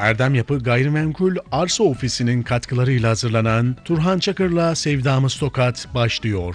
Erdem Yapı Gayrimenkul Arsa Ofisi'nin katkılarıyla hazırlanan Turhan Çakır'la Sevdamız Tokat başlıyor.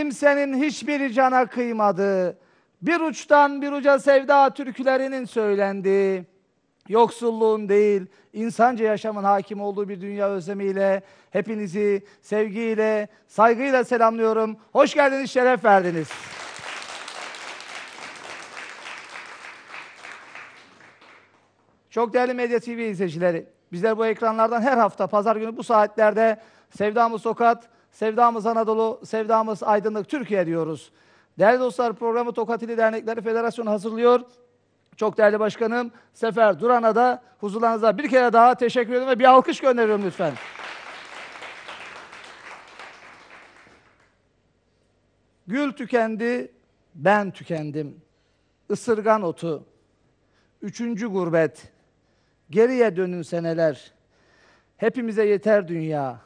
Kimsenin hiçbir cana kıymadığı, bir uçtan bir uca sevda türkülerinin söylendiği, yoksulluğun değil, insanca yaşamın hakim olduğu bir dünya özlemiyle hepinizi sevgiyle, saygıyla selamlıyorum. Hoş geldiniz, şeref verdiniz. Çok değerli Medya TV izleyicileri, bizler bu ekranlardan her hafta pazar günü bu saatlerde Sevdamız Tokat, Sevdamız Anadolu, Sevdamız Aydınlık Türkiye diyoruz. Değerli dostlar programı Tokat Dernekleri Federasyonu hazırlıyor. Çok değerli başkanım Sefer Duran'a da huzurlarınızda bir kere daha teşekkür ediyorum ve bir alkış gönderiyorum lütfen. Gül tükendi, ben tükendim. Isırgan otu, üçüncü gurbet, geriye dönün seneler. Hepimize yeter dünya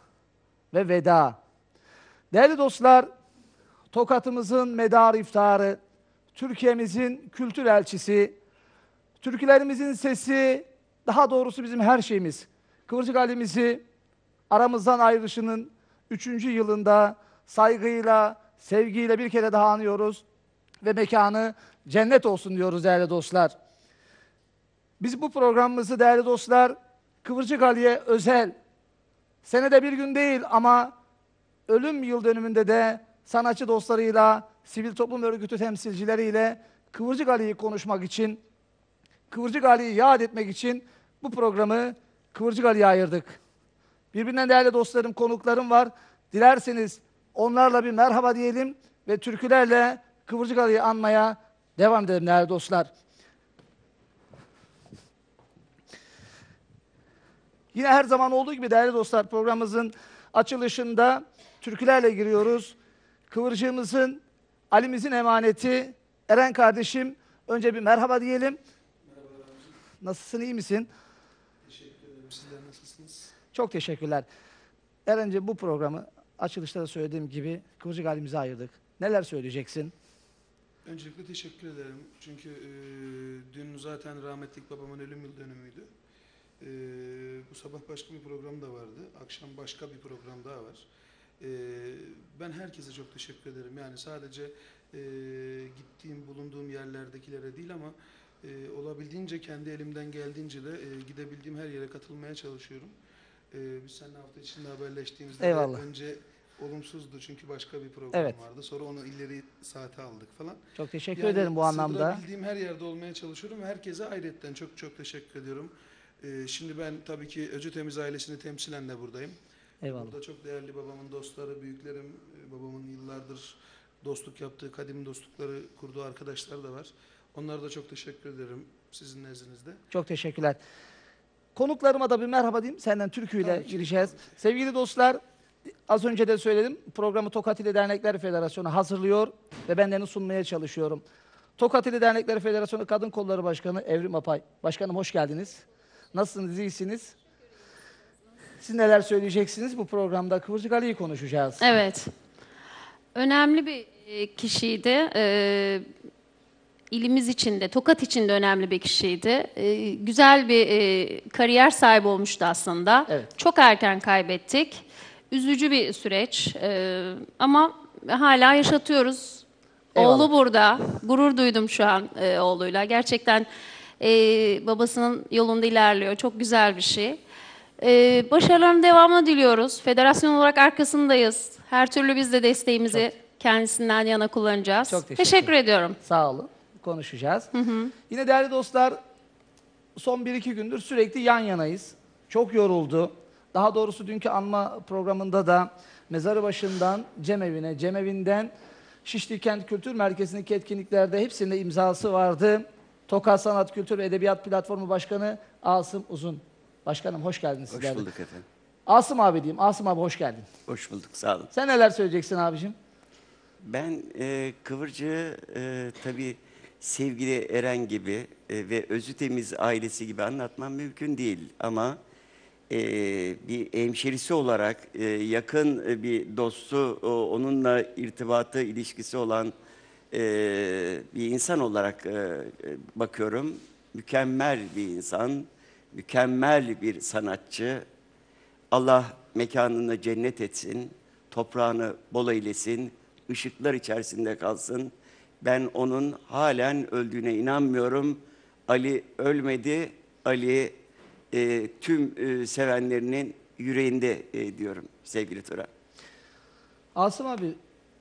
ve veda. Değerli dostlar, Tokat'ımızın medar iftarı, Türkiye'mizin kültür elçisi, türkülerimizin sesi, daha doğrusu bizim her şeyimiz. Kıvırcık Ali'mizi aramızdan ayrılışının üçüncü yılında saygıyla, sevgiyle bir kere daha anıyoruz ve mekanı cennet olsun diyoruz değerli dostlar. Biz bu programımızı değerli dostlar Kıvırcık Ali'ye özel, senede bir gün değil ama ölüm yıl dönümünde de sanatçı dostlarıyla, sivil toplum örgütü temsilcileriyle Kıvırcık Ali'yi konuşmak için, Kıvırcık Ali'yi yad etmek için bu programı Kıvırcık Ali'ye ayırdık. Birbirinden değerli dostlarım, konuklarım var. Dilerseniz onlarla bir merhaba diyelim ve türkülerle Kıvırcık Ali'yi anmaya devam edelim değerli dostlar. Yine her zaman olduğu gibi değerli dostlar programımızın açılışında türkülerle giriyoruz. Kıvırcığımızın, Ali'mizin emaneti Eren kardeşim önce bir merhaba diyelim. Nasılsın, iyi misin? Teşekkür ederim. Sizler nasılsınız? Çok teşekkürler. Eren'ciğim bu programı açılışta da söylediğim gibi Kıvırcık Ali'mize ayırdık. Neler söyleyeceksin? Öncelikle teşekkür ederim. Çünkü e, dün zaten rahmetlik babamın ölüm yıl dönümüydü. E, bu sabah başka bir program da vardı. Akşam başka bir program daha var. E, ben herkese çok teşekkür ederim. Yani sadece e, gittiğim, bulunduğum yerlerdekilere değil ama e, olabildiğince kendi elimden geldiğince de e, gidebildiğim her yere katılmaya çalışıyorum. E, biz seninle hafta içinde haberleştiğimizde Eyvallah. önce olumsuzdu çünkü başka bir program Evet. vardı. Sonra onu ileri saate aldık falan. Çok teşekkür Yani ederim bu anlamda. sığdırabildiğim her yerde olmaya çalışıyorum herkese ayrıyetten çok çok teşekkür ediyorum. Ee, şimdi ben tabii ki Öcü Temiz ailesini temsilen de buradayım. Eyvallah. Burada çok değerli babamın dostları, büyüklerim, e, babamın yıllardır dostluk yaptığı, kadim dostlukları kurduğu arkadaşlar da var. Onlara da çok teşekkür ederim sizin nezdinizde. Çok teşekkürler. Konuklarıma da bir merhaba diyeyim. Senden türküyle Tabii gireceğiz. Sevgili dostlar, az önce de söyledim. Programı Tokat İli Dernekler Federasyonu hazırlıyor ve benlerini sunmaya çalışıyorum. Tokat İli Dernekler Federasyonu Kadın Kolları Başkanı Evrim Apay. Başkanım hoş geldiniz. Nasılsınız, iyisiniz? Siz neler söyleyeceksiniz bu programda? Kıvırcık Ali'yi konuşacağız. Evet. Önemli bir e, kişiydi. Ee, ilimiz için de, Tokat için de önemli bir kişiydi. Ee, güzel bir e, kariyer sahibi olmuştu aslında. Evet. Çok erken kaybettik. Üzücü bir süreç. Ee, ama hala yaşatıyoruz. Eyvallah. Oğlu burada. Gurur duydum şu an e, oğluyla. Gerçekten e, babasının yolunda ilerliyor. Çok güzel bir şey. Ee, başarıların devamını diliyoruz. Federasyon olarak arkasındayız. Her türlü biz de desteğimizi kendisinden yana kullanacağız. Çok teşekkür ediyorum. Sağ olun. Konuşacağız. Yine değerli dostlar, son bir iki gündür sürekli yan yanayız. Çok yoruldu. Daha doğrusu dünkü anma programında da Mezarı başından Cemevi'ne, Cemevi'nden Şişli Kent Kültür Merkezi'ndeki etkinliklerde hepsinde imzası vardı. Tokat Sanat Kültür ve Edebiyat Platformu Başkanı Asım Uzun. Başkanım hoş geldiniz Hoş sizler de. bulduk efendim. Asım abi diyeyim. Asım abi hoş geldin. Hoş bulduk. Sağ olun. Sen neler söyleyeceksin abicim? Ben e, Kıvırcığı e, tabii sevgili Eren gibi e, ve Özü Temiz ailesi gibi anlatmam mümkün değil. Ama e, bir hemşerisi olarak e, yakın e, bir dostu, o, onunla irtibatı, ilişkisi olan e, bir insan olarak e, e, bakıyorum. Mükemmel bir insan, mükemmel bir sanatçı. Allah mekanını cennet etsin, toprağını bol eylesin, ışıklar içerisinde kalsın. Ben onun halen öldüğüne inanmıyorum. Ali ölmedi, Ali e, tüm e, sevenlerinin yüreğinde e, diyorum sevgili Turan. Asım abi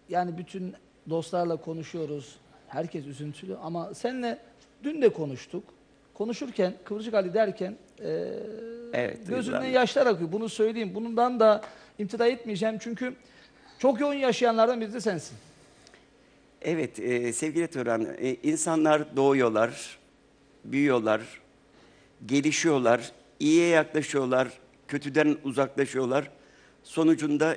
yani bütün dostlarla konuşuyoruz. Herkes üzüntülü ama seninle dün de konuştuk. Konuşurken Kıvırcık Ali derken eee Evet, gözünden yaşlar akıyor. Bunu söyleyeyim. Bundan da imtina etmeyeceğim çünkü çok yoğun yaşayanlardan biri de sensin. Evet e, sevgili Turan, e, insanlar doğuyorlar, büyüyorlar, gelişiyorlar, iyiye yaklaşıyorlar, kötüden uzaklaşıyorlar. Sonucunda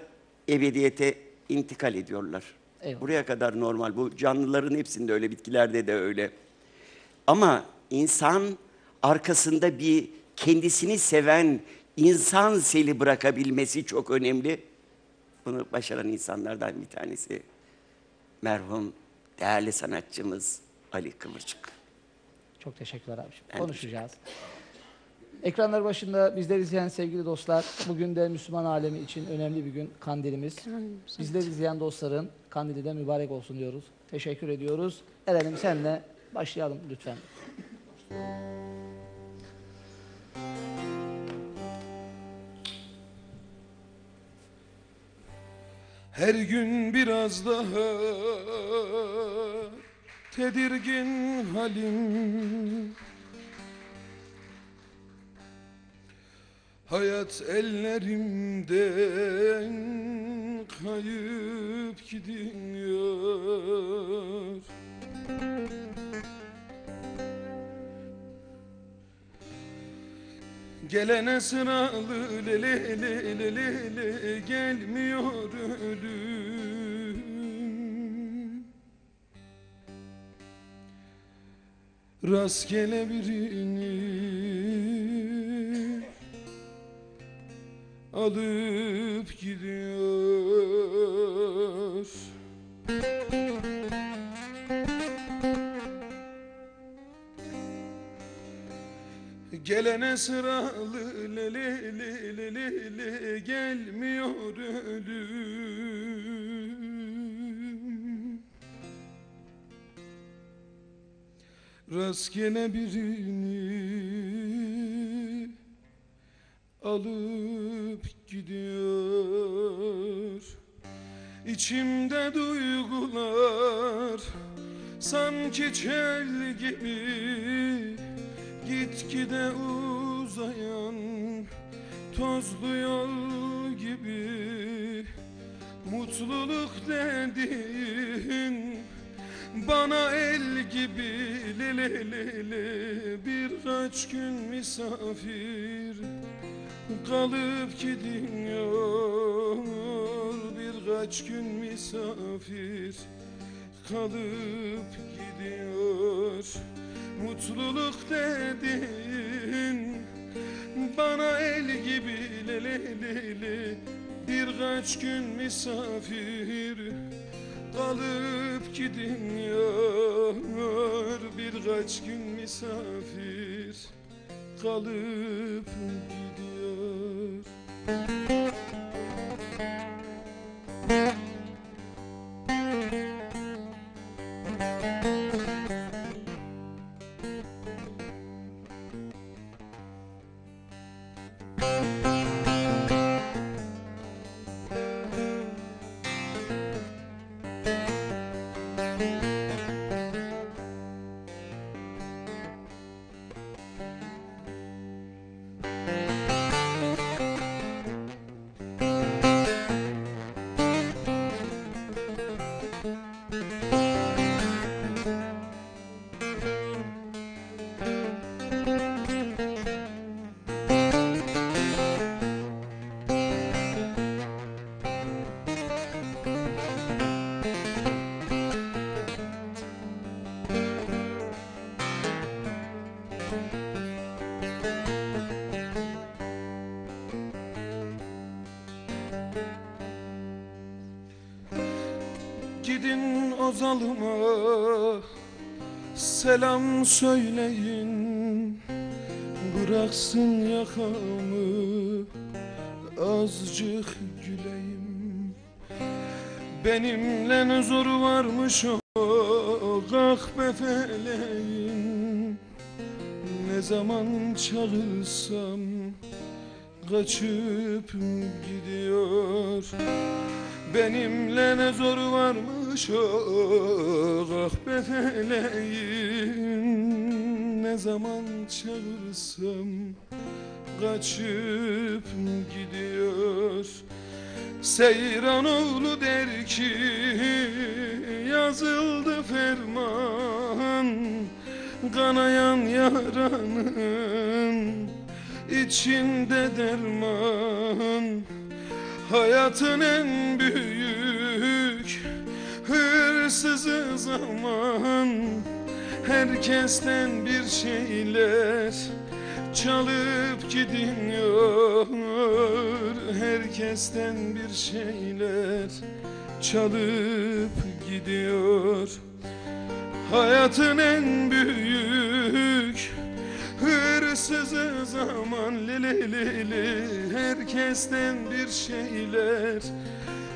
ebediyete intikal ediyorlar. Eyvallah. Buraya kadar normal. Bu canlıların hepsinde öyle, bitkilerde de öyle. Ama insan arkasında bir kendisini seven insan seli bırakabilmesi çok önemli. Bunu başaran insanlardan bir tanesi merhum değerli sanatçımız Ali Kıvırcık. Çok teşekkürler abiciğim. Ben Konuşacağız. Ekranlar başında bizleri izleyen sevgili dostlar, bugün de Müslüman alemi için önemli bir gün kandilimiz. Bizleri izleyen dostların kandili de mübarek olsun diyoruz. Teşekkür ediyoruz. Eren'im senle başlayalım lütfen. Her gün biraz daha tedirgin halim. Hayat ellerimden kayıp gidiyor Gelene sıralı le le le le gelmiyor ölüm Rastgele birini alıp gidiyor Gelene sıralı le le le le le le gelmiyor ölüm. Rastgele birini alıp gidiyor. İçimde duygular sanki çel gibi Gitgide uzayan tozlu yol gibi Mutluluk dedin bana el gibi le le le le Birkaç gün misafir kalıp gidiyor. Birkaç gün misafir kalıp gidiyor Mutluluk dedin bana el gibi le le le le. Birkaç gün misafir kalıp gidiyor. Birkaç gün misafir kalıp gidiyor Gidin ozalıma selam söyleyin. Bıraksın yakamı azıcık güleyim. Benimle ne zor varmış o kalk be feleğin Ne zaman çağırsam kaçıp gidiyor? Benimle ne zoru varmış o kahpe feleğin Ne zaman çağırsam kaçıp gidiyor? Seyranoğlu der ki yazıldı ferman Kanayan yaranın içinde derman Hayatın en büyük hırsızı zaman. Herkesten bir şeyler çalıp gidiyor Herkesten bir şeyler çalıp gidiyor. Hayatın en büyük hırsızı zaman li li li li Herkesten bir şeyler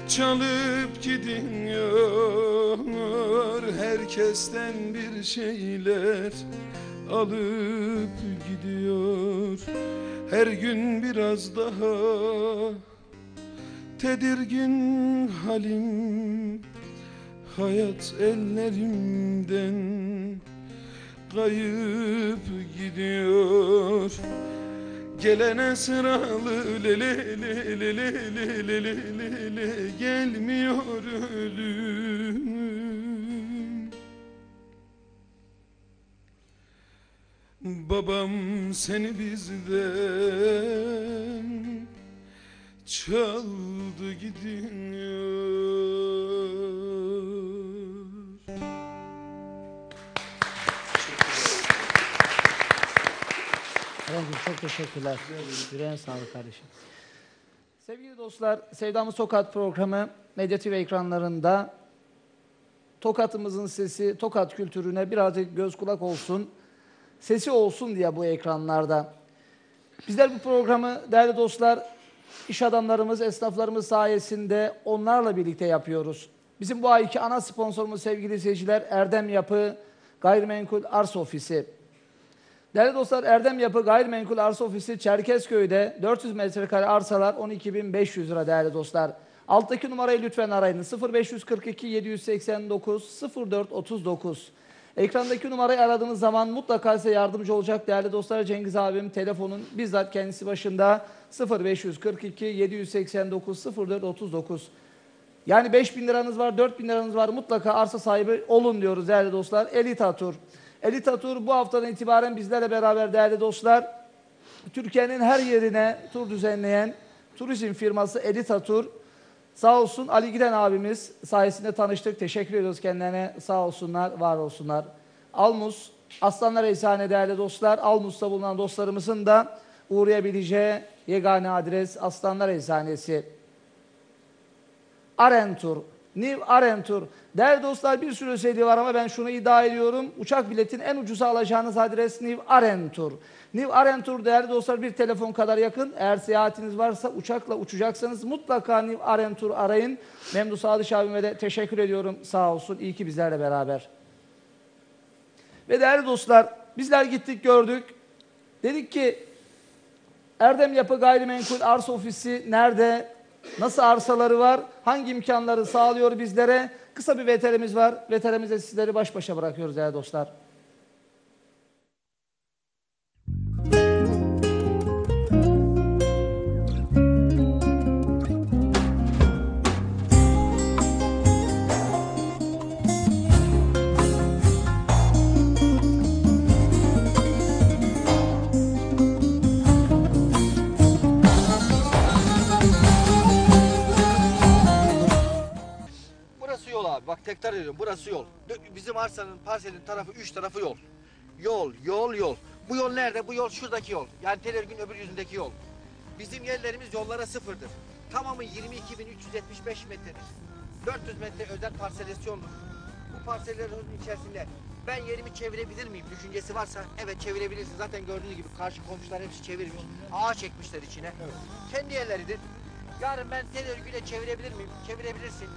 çalıp gidiyor. Herkesten bir şeyler alıp gidiyor. Her gün biraz daha tedirgin halim. Hayat ellerimden kayıp gidiyor Gelene sıralı lele lele lele lele lele gelmiyor ölüm Babam seni bizden çaldı gidiyor Efendim çok teşekkürler. Yüreğine sağlık kardeşim. Sevgili dostlar, Sevdamız Tokat programı Medya TV ekranlarında Tokat'ımızın sesi, Tokat kültürüne birazcık göz kulak olsun, sesi olsun diye bu ekranlarda. Bizler bu programı değerli dostlar, iş adamlarımız, esnaflarımız sayesinde onlarla birlikte yapıyoruz. Bizim bu ayki ana sponsorumuz sevgili seyirciler Erdem Yapı Gayrimenkul Arsa Ofisi. Değerli dostlar Erdem Yapı Gayrimenkul Arsa Ofisi Çerkezköy'de 400 metrekare arsalar 12.500 lira değerli dostlar. Alttaki numarayı lütfen arayın 0542 789 0439. Ekrandaki numarayı aradığınız zaman mutlaka size yardımcı olacak değerli dostlar. Cengiz abim telefonun bizzat kendisi başında 0542 789 0439. Yani 5 bin liranız var, 4 bin liranız var mutlaka arsa sahibi olun diyoruz değerli dostlar. Elita Tur. Elita Tur bu haftadan itibaren bizlerle beraber değerli dostlar. Türkiye'nin her yerine tur düzenleyen turizm firması Elita Tur. Sağ olsun Ali Giden abimiz sayesinde tanıştık. Teşekkür ediyoruz kendilerine. Sağ olsunlar, var olsunlar. Almus, Aslanlar Eczane değerli dostlar. Almus'ta bulunan dostlarımızın da uğrayabileceği yegane adres Aslanlar Eczanesi. Arentur. New Arentur. Değerli dostlar bir sürü özelliği var ama ben şunu iddia ediyorum. Uçak biletin en ucuza alacağınız adres New Arentur. New Arentur değerli dostlar bir telefon kadar yakın. Eğer seyahatiniz varsa uçakla uçacaksanız mutlaka New Arentur arayın. Memdu Sadıç abime de teşekkür ediyorum. Sağ olsun. İyi ki bizlerle beraber. Ve değerli dostlar bizler gittik gördük. Dedik ki Erdem Yapı Gayrimenkul Arsa Ofisi nerede? Nasıl arsaları var? Hangi imkanları sağlıyor bizlere? Kısa bir veterimiz var. Veterimizle sizleri baş başa bırakıyoruz değerli dostlar. Tekrar ediyorum. Burası yol. Bizim arsanın, parselin tarafı, üç tarafı yol. Yol, yol, yol. Bu yol nerede? Bu yol şuradaki yol. Yani Telergün öbür yüzündeki yol. Bizim yerlerimiz yollara sıfırdır. Tamamı 22.375 metredir. 400 metre özel parselasyondur. bu parsellerin içerisinde ben yerimi çevirebilir miyim düşüncesi varsa evet çevirebilirsin. Zaten gördüğünüz gibi karşı komşular hepsi çevirmiş. Ağa çekmişler içine. Kendi yerleridir. Yarın ben tel örgüyle çevirebilir miyim? Çevirebilirsin.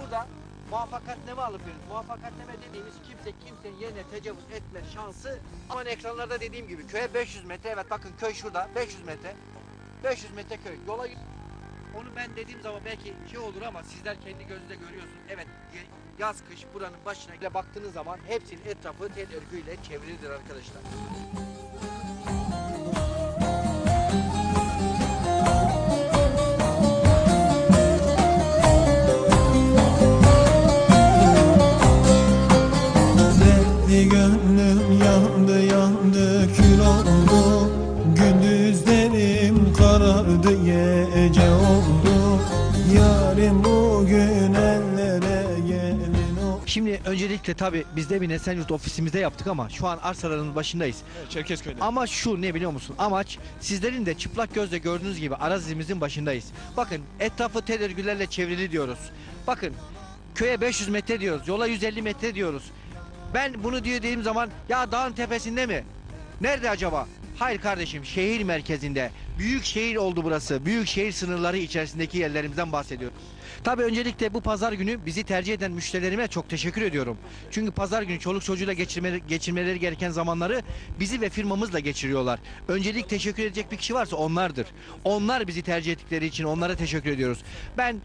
Burada muvaffakatname alıp veriyoruz. Muvaffakatname dediğimiz kimse kimsenin yerine tecavüz etme şansı. Ama ekranlarda dediğim gibi köye 500 metre. Evet bakın köy şurada 500 metre. 500 metre köy. Yola onu ben dediğim zaman belki şey olur ama sizler kendi gözünüzde görüyorsunuz. Evet yaz kış buranın başına bile baktığınız zaman hepsinin etrafı tel örgüyle çevrilidir arkadaşlar. Yandı yandı kül oldu Gündüzlerim karardı gece oldu Yarim bugün ellere gelin oldu Şimdi öncelikle tabi biz de bir Esenyurt ofisimizde yaptık ama şu an arsaların başındayız. Çerkezköy'de. Ama şu ne biliyor musun? Amaç sizlerin de çıplak gözle gördüğünüz gibi arazimizin başındayız. Bakın etrafı tel örgülerle çevrili diyoruz. Bakın köye 500 metre diyoruz. Yola 150 metre diyoruz. Ben bunu diyor dediğim zaman ya dağın tepesinde mi? Nerede acaba? Hayır kardeşim şehir merkezinde. Büyük şehir oldu burası. Büyük şehir sınırları içerisindeki yerlerimizden bahsediyorum. Tabii öncelikle bu pazar günü bizi tercih eden müşterilerime çok teşekkür ediyorum. Çünkü pazar günü çoluk çocuğuyla geçirmeleri, geçirmeleri gereken zamanları bizi ve firmamızla geçiriyorlar. Öncelik teşekkür edecek bir kişi varsa onlardır. Onlar bizi tercih ettikleri için onlara teşekkür ediyoruz. Ben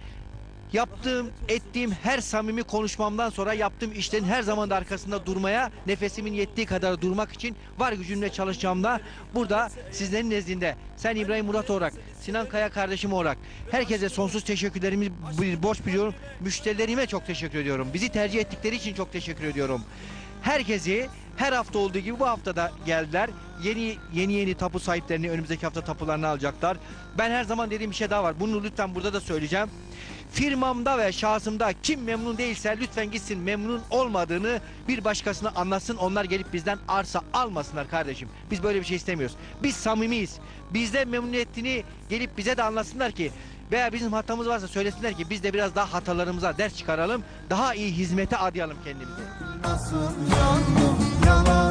Yaptığım, ettiğim her samimi konuşmamdan sonra yaptığım işlerin her zaman da arkasında durmaya, nefesimin yettiği kadar durmak için var gücümle çalışacağımda burada sizlerin nezdinde sen İbrahim Murat olarak, Sinan Kaya kardeşim olarak herkese sonsuz teşekkürlerimi borç biliyorum. Müşterilerime çok teşekkür ediyorum. Bizi tercih ettikleri için çok teşekkür ediyorum. Herkesi her hafta olduğu gibi bu hafta da geldiler. Yeni yeni yeni tapu sahiplerini önümüzdeki hafta tapularını alacaklar. Ben her zaman dediğim bir şey daha var. Bunu lütfen burada da söyleyeceğim. Firmamda ve şahsımda kim memnun değilse lütfen gitsin memnun olmadığını bir başkasına anlatsın. Onlar gelip bizden arsa almasınlar kardeşim. Biz böyle bir şey istemiyoruz. Biz samimiyiz. Bizde memnuniyetini gelip bize de anlatsınlar ki veya bizim hatamız varsa söylesinler ki biz de biraz daha hatalarımıza ders çıkaralım. Daha iyi hizmete adayalım kendimizi. Nasıl yandım come on.